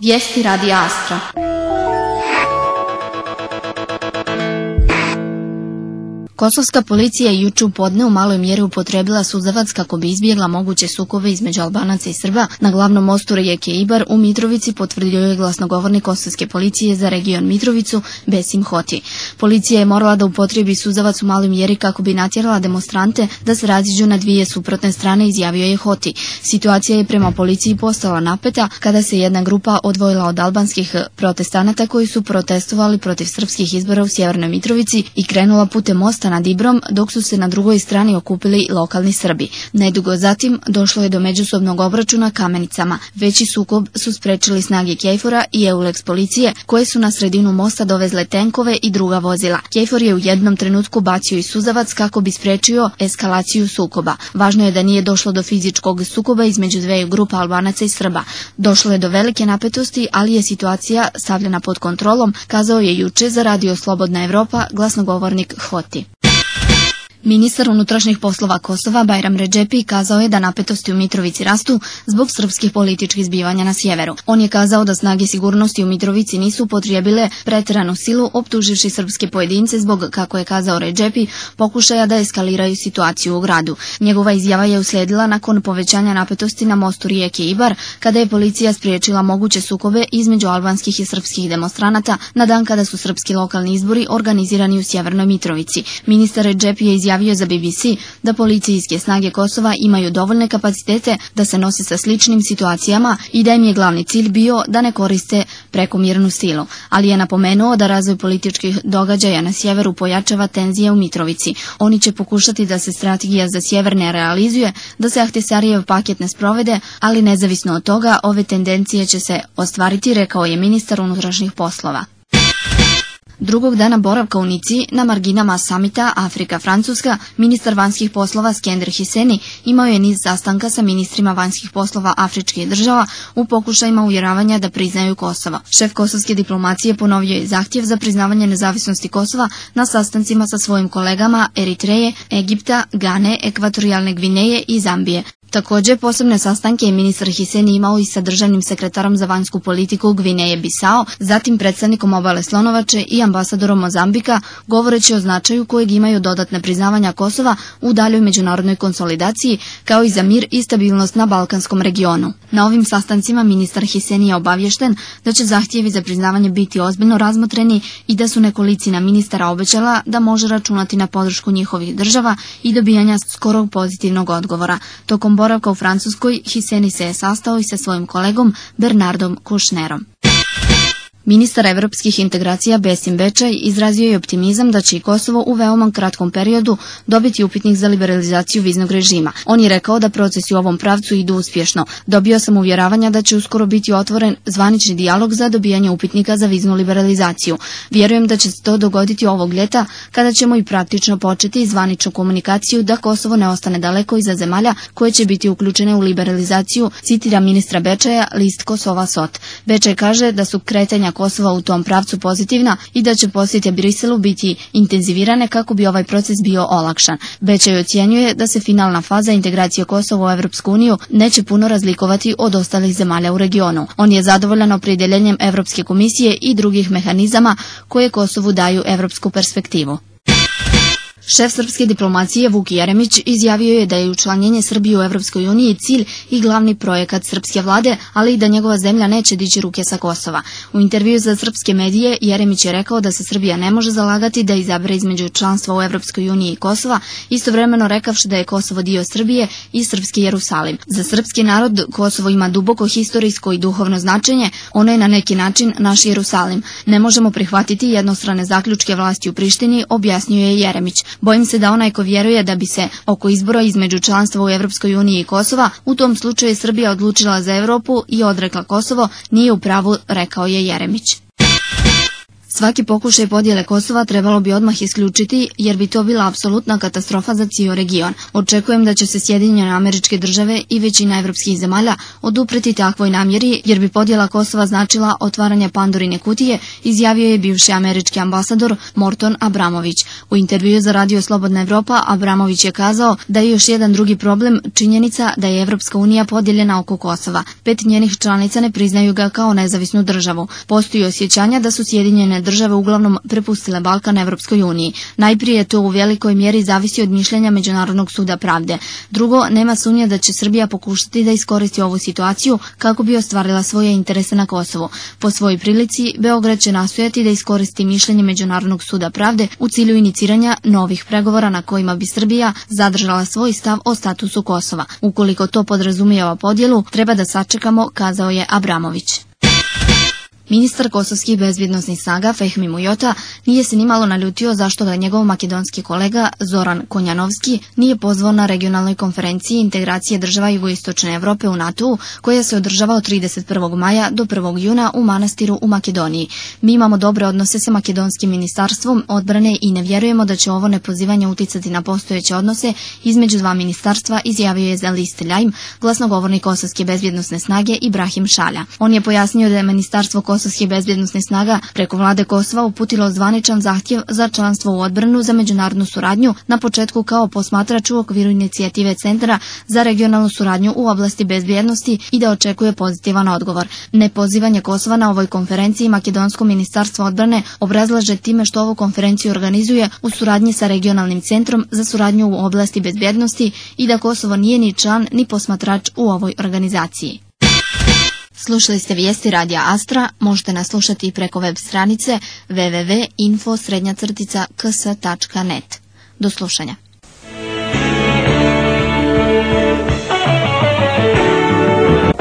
Vijesti radi Astra. Kosovska policija je juče u podne u maloj mjeri upotrebila suzavac kako bi izbjegla moguće sukobe između Albanaca i Srba na glavnom mostu rijeke Ibar u Mitrovici potvrdio je glasnogovornik Kosovske policije za region Mitrovicu Besim Hoti. Policija je morala da upotrebi suzavac u maloj mjeri kako bi natjerala demonstrante da se raziđu na dvije suprotne strane, izjavio je Hoti. Situacija je prema policiji postala napeta kada se jedna grupa odvojila od albanskih protestanata koji su protestovali protiv srpskih izbora u Sjevernoj Mitrovici i krenula putem mosta nad Ibrom, dok su se na drugoj strani okupili lokalni Srbi. Nedugo zatim došlo je do međusobnog obračuna kamenicama. Veći sukob su sprečili snage Kejfora i Eulex policije, koje su na sredinu mosta dovezle tenkove i druga vozila. Kejfor je u jednom trenutku bacio i suzavac kako bi sprečio eskalaciju sukoba. Važno je da nije došlo do fizičkog sukoba između dveju grupa Albanaca i Srba. Došlo je do velike napetosti, ali je situacija stavljena pod kontrolom, kazao je juče za radio Slobodna Evropa glasnogovornik Hoti. Ministar unutrašnjih poslova Kosova Bajram Redžepi kazao je da napetosti u Mitrovici rastu zbog srpskih političkih zbivanja na sjeveru. On je kazao da snage sigurnosti u Mitrovici nisu potrijebile preteranu silu optuživši srpske pojedince zbog, kako je kazao Redžepi, pokušaja da eskaliraju situaciju u gradu. Njegova izjava je uslijedila nakon povećanja napetosti na mostu rijeke Ibar, kada je policija spriječila moguće sukobe između albanskih i srpskih demonstranata na dan kada su srpski lokalni izbori organizirani u Sjevernoj Mitrovici. Ministar Redžepi je izjavio za BBC da policijske snage Kosova imaju dovoljne kapacitete da se nose sa sličnim situacijama i da im je glavni cilj bio da ne koriste prekomjernu silu, ali je napomenuo da razvoj političkih događaja na sjeveru pojačava tenzije u Mitrovici. Oni će pokušati da se strategija za sjeverne realizuje, da se Ahtesarijev paket ne sprovede, ali nezavisno od toga ove tendencije će se ostvariti, rekao je ministar unutrašnjih poslova. Drugog dana boravka u Nici na marginama samita Afrika-Francuska, ministar vanjskih poslova Skender Hiseni imao je niz sastanka sa ministrima vanjskih poslova afričkih država u pokušajima uvjeravanja da priznaju Kosova. Šef kosovske diplomacije ponovio je zahtjev za priznavanje nezavisnosti Kosova na sastancima sa svojim kolegama Eritreje, Egipta, Gane, Ekvatorijalne Gvineje i Zambije. Također posebne sastanke je ministar Hiseni imao i sa državnim sekretarom za vanjsku politiku Gvineje Bisao, zatim predstavnikom obale Slonovače i ambasadorom Mozambika, govoreći o značaju kojeg imaju dodatne priznavanja Kosova u daljoj međunarodnoj konsolidaciji, kao i za mir i stabilnost na Balkanskom regionu. Na ovim sastancima ministar Hiseni je obavješten da će zahtjevi za priznavanje biti ozbiljno razmotreni i da su nekolicina ministara obećala da može računati na podršku njihovih država i dobijanja skorog pozitivnog odgovora. Tokom boravka u Francuskoj, Hiseni se je sastao i sa svojim kolegom Bernardom Kušnerom. Ministar evropskih integracija Besim Bečaj izrazio je optimizam da će i Kosovo u veoma kratkom periodu dobiti upitnik za liberalizaciju viznog režima. On je rekao da procesi u ovom pravcu idu uspješno. Dobio sam uvjeravanja da će uskoro biti otvoren zvanični dijalog za dobijanje upitnika za viznu liberalizaciju. Vjerujem da će se to dogoditi ovog ljeta kada ćemo i praktično početi zvaničnu komunikaciju da Kosovo ne ostane daleko iza zemalja koje će biti uključene u liberalizaciju, citira ministra Bečaja list Kosova Sot. Bečaj kaže da su kretanja Kosova u tom pravcu pozitivna i da će posjete Briselu biti intenzivirane kako bi ovaj proces bio olakšan. Bečaj ocjenjuje da se finalna faza integracije Kosova u Evropsku uniju neće puno razlikovati od ostalih zemalja u regionu. On je zadovoljan opredjeljenjem Evropske komisije i drugih mehanizama koje Kosovu daju evropsku perspektivu. Šef srpske diplomacije Vuk Jeremić izjavio je da je učlanjenje Srbije u Evropskoj uniji cilj i glavni projekat srpske vlade, ali i da njegova zemlja neće dići ruke sa Kosova. U intervju za srpske medije Jeremić je rekao da se Srbija ne može zalagati da izabere između članstva u Evropskoj uniji i Kosova, istovremeno rekavši da je Kosovo dio Srbije i srpski Jerusalim. Za srpski narod Kosovo ima duboko historijsko i duhovno značenje, ono je na neki način naš Jerusalim. Ne možemo prihvatiti jednostrane zaključke vlasti u Prištini, objasnio je Jeremić. Bojim se da onaj ko vjeruje da bi se oko izbora između članstva u Evropskoj uniji i Kosova, u tom slučaju Srbija odlučila za Evropu i odrekla Kosovo, nije u pravu, rekao je Jeremić. Svaki pokušaj podjele Kosova trebalo bi odmah isključiti jer bi to bila apsolutna katastrofa za cijel region. Očekujem da će se Sjedinjene američke države i većina evropskih zemalja odupreti takvoj namjeri jer bi podjela Kosova značila otvaranje Pandorine kutije, izjavio je bivši američki ambasador Morton Abramović. U intervju za Radio Slobodna Evropa Abramović je kazao da je još jedan drugi problem činjenica da je Evropska unija podijeljena oko Kosova. Pet njenih članica ne priznaju ga kao nezavisnu državu. Postoji osjećanja da su Sjedinjene države uglavnom prepustile Balkan Evropskoj uniji. Najprije to u velikoj mjeri zavisi od mišljenja Međunarodnog suda pravde. Drugo, nema sumnje da će Srbija pokušati da iskoristi ovu situaciju kako bi ostvarila svoje interese na Kosovu. Po svojoj prilici, Beograd će nastojati da iskoristi mišljenje Međunarodnog suda pravde u cilju iniciranja novih pregovora na kojima bi Srbija zadržala svoj stav o statusu Kosova. Ukoliko to podrazumijeva podjelu, treba da sačekamo, kazao je Abramović. Ministar kosovskih bezbjednostnih snaga Fehmi Mujota nije se nimalo naljutio zašto ga njegov makedonski kolega Zoran Konjanovski nije pozvao na regionalnoj konferenciji integracije država jugoistočne Evrope u NATO koja se održava od 31. maja do 1. juna u manastiru u Makedoniji. Mi imamo dobre odnose sa makedonskim ministarstvom odbrane i ne vjerujemo da će ovo nepozivanje uticati na postojeće odnose između dva ministarstva, izjavio je za list Ljajm glasnogovornik kosovske bezbjednostne snage Ibrahim Šalja. On je pojasnio da je ministarstvo kosovskih bezbjednostnih snaga preko vlade Kosova uputilo zvaničan zahtjev za članstvo u odbranu za međunarodnu suradnju na početku kao posmatrač u okviru inicijative Centra za regionalnu suradnju u oblasti bezbjednosti i da očekuje pozitivan odgovor. Nepozivanje Kosova na ovoj konferenciji Makedonsko ministarstvo odbrane obrazlaže time što ovu konferenciju organizuje u suradnji sa regionalnim centrom za suradnju u oblasti bezbjednosti i da Kosovo nije ni član ni posmatrač u ovoj organizaciji. Slušali ste vijesti Radija Astra, možete nas slušati i preko web stranice www.info.ks.net. Do slušanja.